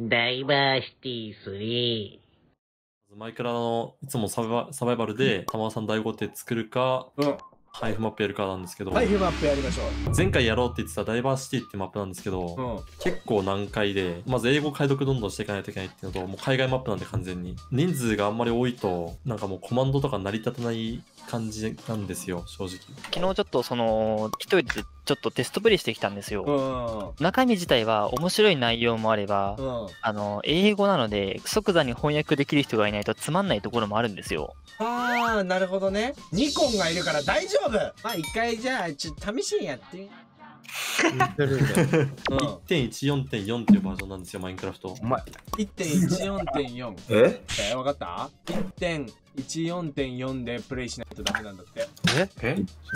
ダイバーシティ3。マイクラのいつもサバサバイバルで玉尾さん第5手作るか、うんハイフマップやるかなんですけど、はいフマップやりましょ前回やろうって言ってたダイバーシティってマップなんですけど、ううん結構難解で、まず英語解読どんどんしていかないといけないっていうのと、もう海外マップなんで完全に。人数があんまり多いと、なんかもうコマンドとか成り立たない感じなんですよ、正直。昨日ちょっとその、一人でちょっとテストプレイしてきたんですよ。うん中身自体は面白い内容もあれば、うんあの、英語なので即座に翻訳できる人がいないとつまんないところもあるんですよ。ああなるほどねニコンがいるから大丈夫まあ一回じゃあちょっと試しにやって言ってるんだようん1.14.4っていうバージョンなんですよ、マインクラフト。お前1.14.4え？えわかった？1.14.4でプレイしないとダメなんだって。え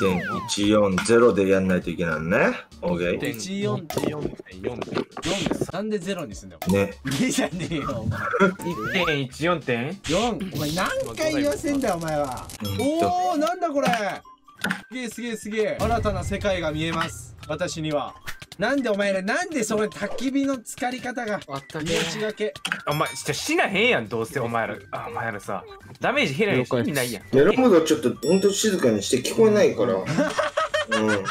？1.140でやんないといけないのね？OK。14.4ですなんでゼロにすんだよね。いいじゃねえよお前。1.14点4お前何回言わせんだよお前は。おおなんだこれ。すげえすげえすげえ。新たな世界が見えます私には。なんでお前らなんでその焚き火の浸かり方が？命がけ。お前ちょ死なへんやんどうせお前ら。あお前らさダメージ減らへんし意味ないやん。メロモードちょっとほんと静かにして聞こえないから。うん。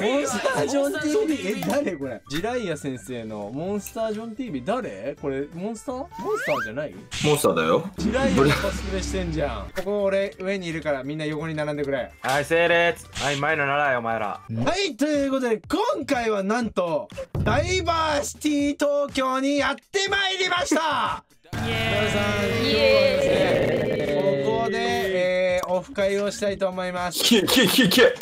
モンスタージョン TV え誰これ？ジライア先生のモンスタージョン TV 誰？これモンスター？モンスターじゃない？モンスターだよ。ジライアのコスプレしてんじゃん。ここ俺上にいるからみんな横に並んでくれ。はい整列はい前の習いお前ら。はいということで今回はなんとダイバーシティ東京にやってまいりました。皆さん今日はですねここで、えー、オフ会をしたいと思います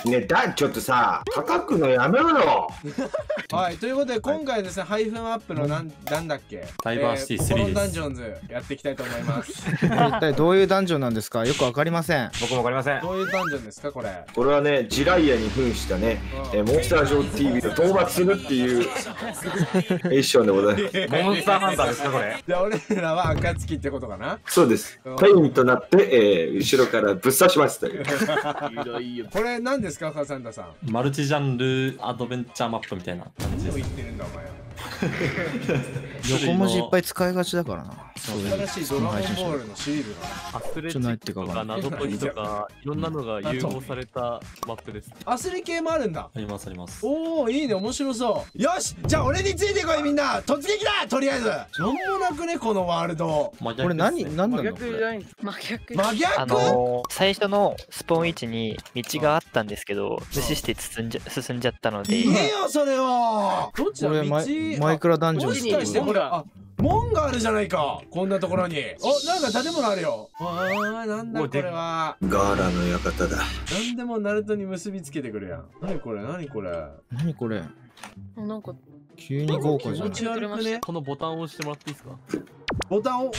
ねえ、だ、ちょっとさ、叩くのやめろよ。はいということで今回はですねハイフンアップのなんなんだっけ？ダイバーシティ3コロンですダンジョンズやっていきたいと思います。一体どういうダンジョンなんですか？よくわかりません。僕もわかりません。どういうダンジョンですかこれ？これはね、ジライアに扮したね、えーモンスタージョー TV を討伐するっていう ミッションでございます。モンスターハンターですかこれ？で俺らは暁ってことかな？そうです。ペインとなって、えー後ろからぶっ刺しますという。これ何ですかカサンタさん。マルチジャンルアドベンチャーマップみたいな感じ何を。言ってるんだお前は 横文字いっぱい使いがちだからな。そう。いう新しいドラゴンボールのシールアスレチちょっとないっックとか謎解きとかいろんなのが融合されたマップです。アスリ系もあるんだ。ありますあります。おおいいね面白そう。よしじゃあ俺についてこいみんな。突撃だとりあえず。なんもなくねこのワールド。真逆これ何、なの？これ真逆？真逆？あのー最初のスポーン位置に道があったんですけど、無視して進んじゃ進んじゃったので、いねよそれはどっちだ？道？マイクラダンジョン。もしかしてこれあ門があるじゃないか。こんなところに。おなんか建物あるよ。あーなんだこれは。ガーラの館だ。なんでもナルトに結びつけてくるやん。何これ何これ。何これ。なんか急に豪華じゃん。気持。ち悪くね？このボタンを押してもらっていいですか？ボタンをおー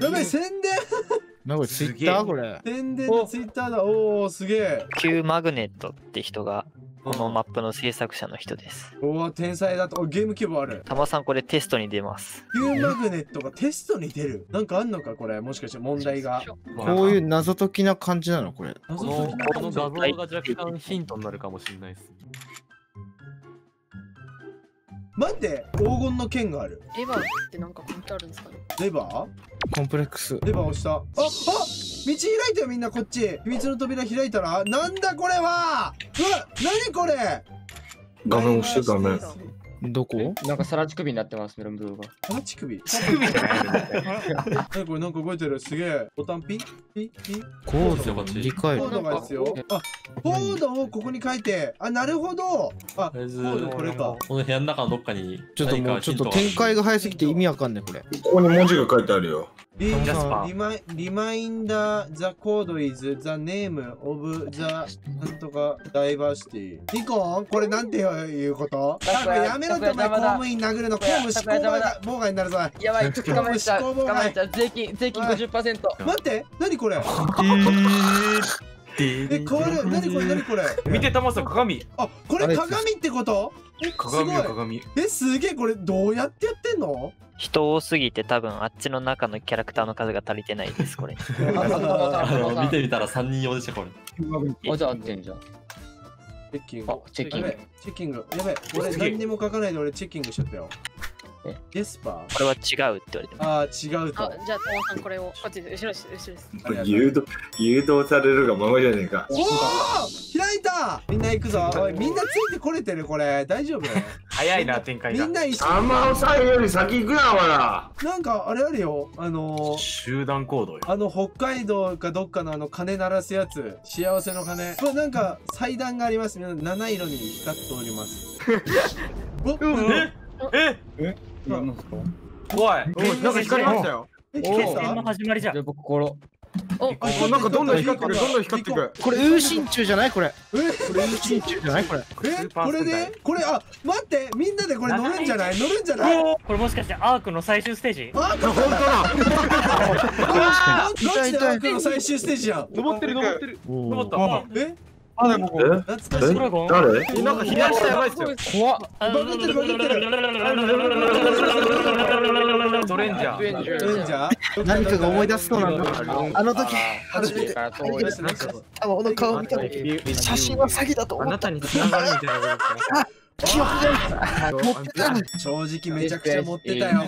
えやべえ宣伝？なんかツイッター？これ。宣伝でツイッターだ。おおすげえ。Q マグネットって人が、このマップの制作者の人です。おお天才だとおゲームキューブあるたまさんこれテストに出ます。Q マグネットがテストに出るなんかあんのかこれもしかして問題がこういう謎解きな感じなのこれ。このこの画像が若干ヒントになるかもしれないです。待って黄金の剣があるレバーってなんか関係あるんですかねレバー？コンプレックス。レバー押したああ道開いたよみんなこっち。秘密の扉開いたら。なんだこれは。うわ何これ。画面押して画面。どこ？なんか皿乳首になってますね、ルンブーが。あ乳首。乳首じゃないこれなんか動いてる？すげえ。ボタンピッピッピッコードを理解コードが必要。あコードをここに書いて。あなるほど。あコードこれか。この部屋の中のどっかにちょっともうちょっと展開が早すぎて意味わかんないこれ。ここに文字が書いてあるよ。リジャスパー。リマイリマインダー、ザ・コード・イズ・ザ・ネーム・オブ・ザ・なんとか・ダイバーシティ。ニコンこれなんていうこと？なんかやめろってお前公務員殴るの。公務執行妨害になるぞ。やばい、捕まえちゃう。捕まえちゃう。税金、税金50%。待って何これ？え、これ何これ何これ？見てたまさん鏡。あ、これ鏡ってこと？鏡よ鏡。え、すげえ、これどうやってやってんの？人多すぎて多分あっちの中のキャラクターの数が足りてないです、これ。あの 見てみたら3人用でしたこれあ、じゃあ合ってんじゃん。チェッキング。あ、チェッキングやべ。チェッキング。やべ、俺何にも書かないで俺チェッキングしちゃったよ。えデスパー？これは違うって言われてます。ああ、違うと。あ、じゃあ、ともさんこれを、こっちです。後ろです。後ろです。誘導誘導されるがままじゃねえかおお開いたみんな行くぞおいみんなついてこれてるこれ大丈夫？早いな、展開がみん。な一緒アマオさんより先行くなお前らなんかあれあるよあのー、集団行動よ。あの北海道かどっかのあの鐘鳴らすやつ幸せの鐘これなんか祭壇があります皆さん七色に光っております おえ？え？なんですか？怖い。なんか光りましたよ。え光った？の始まりじゃん。僕、心。お、おなんかどんどん光ってくる、どんどん光ってくる。これ、ウーシンチュじゃない？これ。え？これ、ウーシンチュじゃない？これ。え？これで？これあ待ってみんなでこれ乗るんじゃない？乗るんじゃない？これもしかしてアークの最終ステージ？あ 本当だ。ガチでアークの最終ステージやん。登ってる、登ってる。登った。え？あ、でもこえう。懐かしいドラゴン？誰？えなんか左下やばいっすよ。怖っ。バグってるバグってるストレンジャー。レンジャー？何かが思い出すそうなんだ。あの時、初めてあの顔見た時、写真は詐欺だと思った。あなたに繋がるみたいな。記憶が持ってた。正直めちゃくちゃ持ってたよ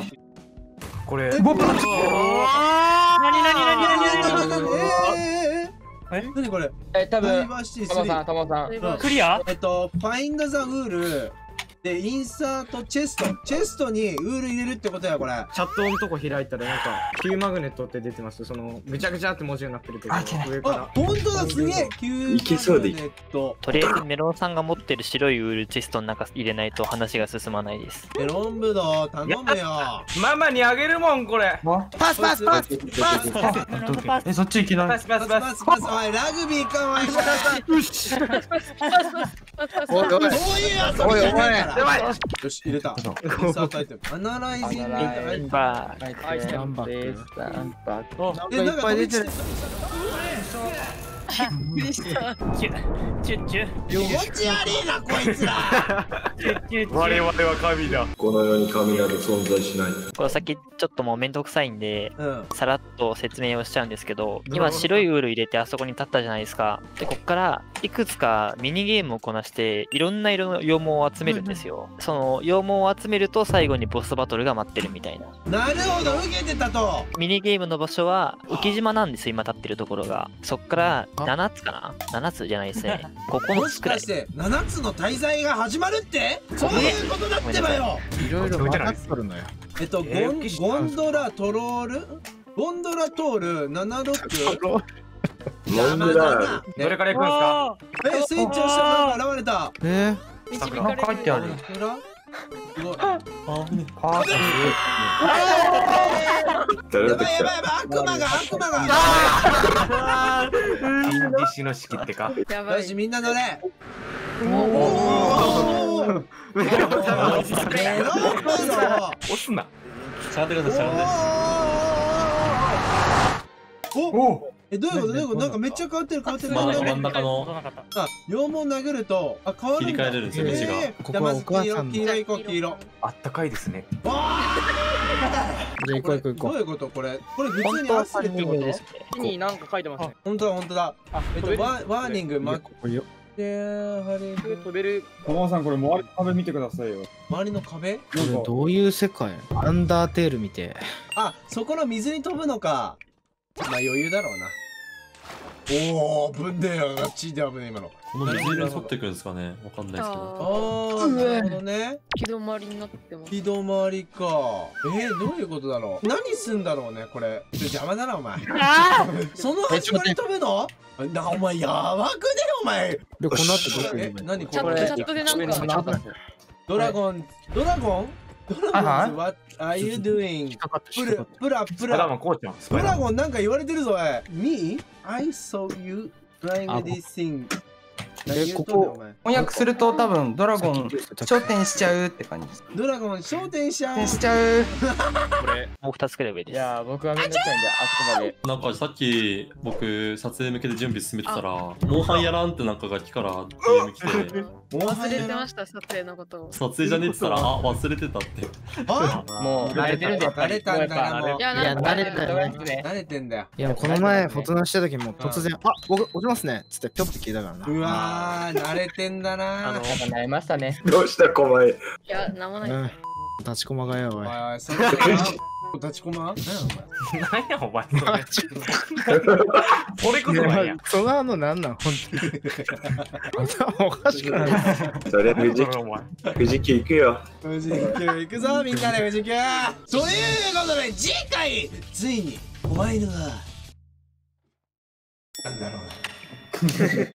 これ。何何何何何何え？え何これ？え、多ダイ分、バーシティたまさん、3たまさんクリア？えっとファインドザウールでインサートチェストチェストにウール入れるってことやこれ。チャットのとこ開いたらなんか Q マグネットって出てます。そのぐちゃぐちゃって文字になってるところ上から。あ本当だすげえ。いけそうでいいネットとりあえずメロンさんが持ってる白いウールチェストの中入れないと話が進まないです。メロンブドウ頼むよ。ママにあげるもん、これ。パスパスパス。パスえそっち行きなパスパス。パス。パスパス。おいラグビーかお前おいおいそういう遊びじゃないからやばいよし入れたインサートアイテムアナライジング。アイテムバはい、スタンバック。スタンバック。なんか出てる。びっくりした。チュチュチュ気持ち悪いなこいつらチュチュチ我ュ々は神だ。この世に神など存在しないー。これ先ちょっともうめんどくさいんで、うんさらっと説明をしちゃうんですけど、今白いウール入れてあそこに立ったじゃないですか。で、こっからいくつかミニゲームをこなして、いろんな色の羊毛を集めるんですよ。その羊毛を集めると最後にボスバトルが待ってるみたいな。なるほど受けてたとミニゲームの場所は浮島なんですよ、今立ってるところが。そっから7つかな ?7 つじゃないですね。も9つくらいしかし。て7つの滞在が始まるって？そういうことだってばよ。いろいろ混ざっとるのよ。えっとゴンゴンドラトロール？ゴンドラトール？76モ ンブラ。ーどれから行くんですか？あえ成長したのが現れた。え導かれてる書いてある。裏すごいパース誰だってきたやばいやばいやばい悪魔が悪魔が。金獅子の式ってか。やばい。よしみんな乗れ。おおおメロンさんのメロンブドウ押すな。しゃがんでください。しゃがんでおおえどういうことどういうこと？なんかめっちゃ変わってる変わってる。真真ん中のあ羊毛投げるとあ変わるんだ。切り替えれるんですよ道が。えーここはお母さん黄色黄色黄色。あったかいですね。わじゃあ行こう行こう行こどういうこと？これこれ普通にアスレってこと？ですね。木になんか書いてますね。本当だ本当だ。えっとワーワーニングまやここよ。でハリー飛べる？友さんこれ周りの壁見てくださいよ。周りの壁？これどういう世界？アンダーテール見て。あそこの水に飛ぶのか。まあ余裕だろうなおおぶんでよガチで危ねえ今の。この水色に沿ってくるんですかね。わかんないですけど。ああなるほどね。気止まりになってます。日止まりか。えー、どういうことだろう。何すんだろうねこれ。邪魔だなお前。その端まで飛ぶの？なお前やばくねお前。で、この後どこえに何これ？チャットでなんか。ドラゴンドラゴン？ドラゴンズ What are you doing? プラプラプラ。ゴンなんか言われてるぞおい Me? I saw you trying あ this thing 何言っとんねんお前翻訳すると多分ドラゴン頂点しちゃうって感じです。ドラゴン焦点しちゃうしちゃう。これ、もう2つくらい上です。いやー、僕はめんどくさいんで、あそこまで。なんかさっき僕撮影向けで準備進めてたらモンハンやらんってなんかが来から DM 来て忘れてました、撮影のことを。撮影じゃねえって言ったらあ忘れてたってあ？もう慣れてるんで、慣れたんだなもういや、なんか慣れてるとね。慣れてんだよいや、この前、フォトナした時も突然、あ僕、落ちますねっつって、ぴょって聞いたからな。うわー慣れてんだなあの、慣れましたね。どうした狛江いや、なんもない。うん。立ちこまがよ、おい。立ちこま？何や何やお前こそなんやそののなんなん、ほんとに。頭おかしくない。それ富士お前富士急行くよお前富士急行くぞみんなで富士急ということで次回ついにお前のはなんだろうな